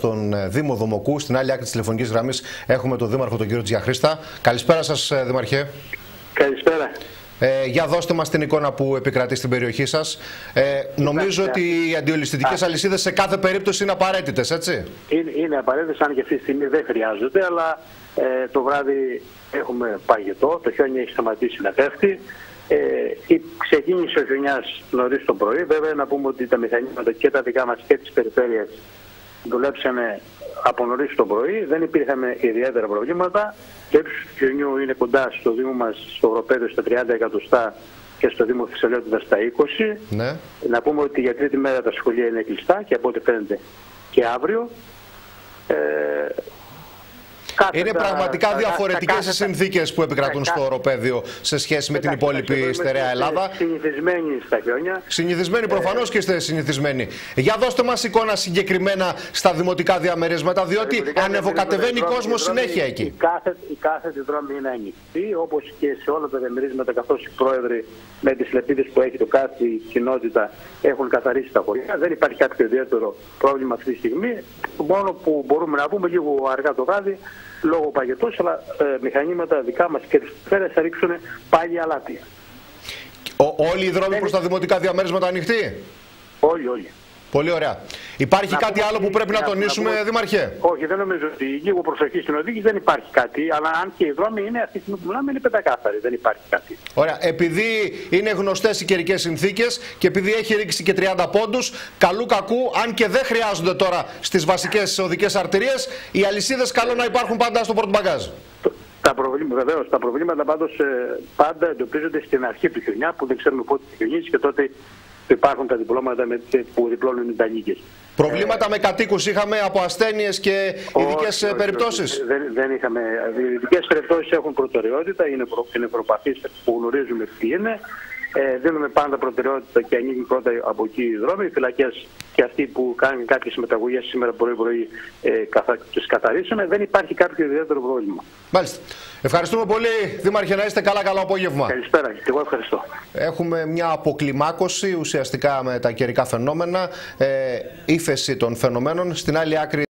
Στον ε, Δήμο Δομοκού, στην άλλη άκρη της τηλεφωνικής γραμμής, έχουμε τον Δήμαρχο τον κύριο Τζιαχρίστα. Καλησπέρα σας, ε, Δημαρχέ. Καλησπέρα. Ε, για δώστε μας την εικόνα που επικρατεί στην περιοχή σας. Ε, νομίζω ότι οι αντιολιστικές αλυσίδες σε κάθε περίπτωση είναι απαραίτητες, έτσι. Είναι, είναι απαραίτητες, αν και αυτή τη στιγμή δεν χρειάζονται, αλλά ε, το βράδυ έχουμε παγετό, το χιόνι έχει σταματήσει να πέφτει. Ε, ξεκίνησε ο χιονιάς νωρίς το πρωί, βέβαια να πούμε ότι τα μηχανήματα και τα δικά μας και της περιφέρειας δουλέψανε από νωρίς το πρωί, δεν υπήρχαν ιδιαίτερα προβλήματα. Το ύψο τους χιονιού είναι κοντά στο Δήμο μας, στο Ευρωπαϊκό, στα 30 εκατοστά και στο Δήμο Θεσσαλονίκη στα 20. Ναι. Να πούμε ότι για τρίτη μέρα τα σχολεία είναι κλειστά και από ό,τι φαίνεται και αύριο. Ε, είναι πραγματικά διαφορετικές οι συνθήκες που επικρατούν στο οροπέδιο σε σχέση με την υπόλοιπη στερεά Ελλάδα. Συνηθισμένοι στα χιόνια. Συνηθισμένοι, προφανώς και είστε συνηθισμένοι. Για δώστε μας εικόνα συγκεκριμένα στα δημοτικά διαμερίσματα, διότι ανεβοκατεβαίνει κόσμος συνέχεια εκεί. Η κάθε, η κάθε δρόμη είναι ανοιχτή, όπως και σε όλα τα διαμερίσματα, καθώς οι πρόεδροι με τις λεπίδες που έχει το κάθε κοινότητα έχουν καθαρίσει τα χωριά. Δεν υπάρχει κάποιο ιδιαίτερο πρόβλημα αυτή τη στιγμή. Μόνο που μπορούμε να πούμε λίγο αργά το βράδυ λόγω παγετός, αλλά ε, μηχανήματα δικά μας και τις θα ρίξουν πάλι αλάτια. όλοι οι δρόμοι προς τα δημοτικά διαμέρισματα ανοιχτοί; Όλοι, όλοι. Πολύ ωραία. Υπάρχει κάτι άλλο που πρέπει να, τονίσουμε, να Δήμαρχε. Όχι, δεν νομίζω ότι λίγο προσοχή στην οδήγηση δεν υπάρχει κάτι. Αλλά αν και οι δρόμοι είναι αυτή τη στιγμή που μιλάμε είναι πεντακάθαροι. Δεν υπάρχει κάτι. Ωραία. Επειδή είναι γνωστές οι καιρικές συνθήκες και επειδή έχει ρίξει και 30 πόντους, καλού κακού, αν και δεν χρειάζονται τώρα στις βασικές οδικές αρτηρίες, οι αλυσίδες καλό να υπάρχουν πάντα στο πορτμπαγκάζ. Τα προβλήματα, βεβαίως, τα προβλήματα πάντως ε, πάντα εντοπίζονται στην αρχή του χιονιά που δεν ξέρουμε πότε θα χιονίσει και τότε υπάρχουν τα διπλώματα με, που διπλώνουν τα νίκες. Προβλήματα ε, με κατοίκους είχαμε από ασθένειες και ειδικές περιπτώσεις; Δεν, δεν είχαμε. Οι ειδικές περιπτώσεις έχουν προτεραιότητα, είναι, προ, είναι προπαθείς που γνωρίζουμε τι είναι. Ε, δίνουμε πάντα προτεραιότητα και ανοίγουν πρώτα από εκεί οι δρόμοι. Οι φυλακές και αυτοί που κάνουν κάποιες μεταγωγές σήμερα πρωί-πρωί ε, καθα, τις καθαρίσαμε. Δεν υπάρχει κάποιο ιδιαίτερο πρόβλημα. Μάλιστα. Ευχαριστούμε πολύ, Δήμαρχε, να είστε καλά, καλό απόγευμα. Καλησπέρα και εγώ ευχαριστώ. Έχουμε μια αποκλιμάκωση ουσιαστικά με τα καιρικά φαινόμενα, ε, ύφεση των φαινομένων στην άλλη άκρη.